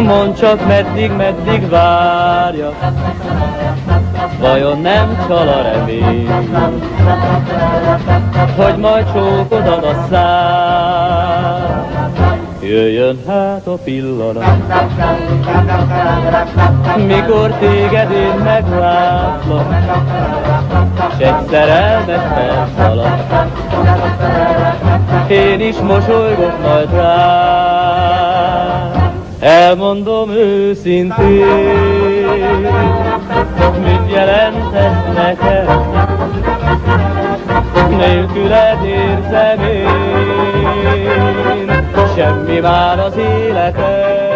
Mondd csak meddig, meddig várja, vajon nem csal a remény, hogy majd csókod a szám. Jöjjön hát a pillanat, mikor téged én meglátlak, s egy szerelmes perc alatt. Én is mosolygok majd rá, elmondom őszintén, mit jelent ez nekem, nélküled érzem én, semmi már az életem.